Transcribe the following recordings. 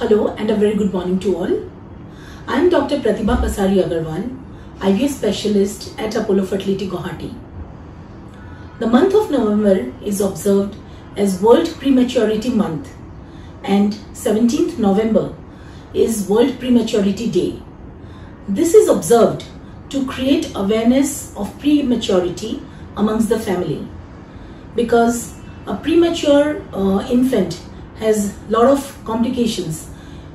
Hello and a very good morning to all. I am Dr. Pratibha Pasari Agarwal, IVF specialist at Apollo Fertility Guwahati. The month of November is observed as World Prematurity Month and 17th November is World Prematurity Day. This is observed to create awareness of prematurity amongst the family because a premature uh, infant has lot of complications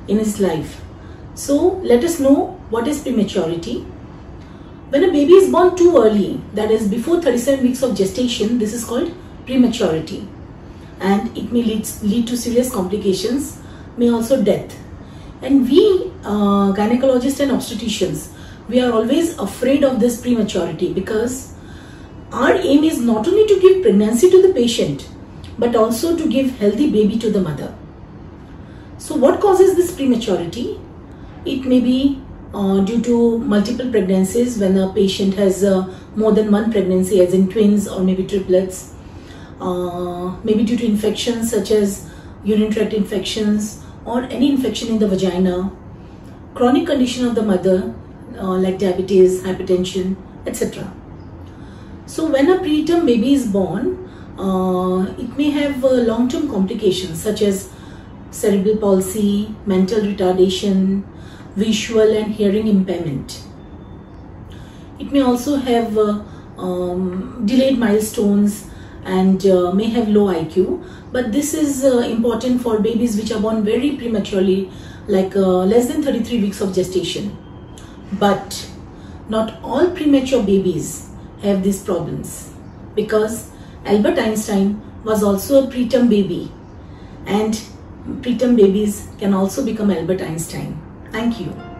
in his life. So let us know what is prematurity. When a baby is born too early, that is before 37 weeks of gestation, this is called prematurity and it may lead, lead to serious complications, may also death. And we uh, gynecologists and obstetricians, we are always afraid of this prematurity because our aim is not only to give pregnancy to the patient, but also to give healthy baby to the mother. So what causes this prematurity? It may be uh, due to multiple pregnancies when a patient has uh, more than one pregnancy as in twins or maybe triplets. Uh, maybe due to infections such as urinary tract infections or any infection in the vagina, chronic condition of the mother uh, like diabetes, hypertension, etc. So when a preterm baby is born, it may have uh, long-term complications such as cerebral palsy, mental retardation, visual and hearing impairment. It may also have uh, um, delayed milestones and uh, may have low IQ. But this is uh, important for babies which are born very prematurely, like uh, less than 33 weeks of gestation. But not all premature babies have these problems because Albert Einstein was also a preterm baby and preterm babies can also become Albert Einstein. Thank you.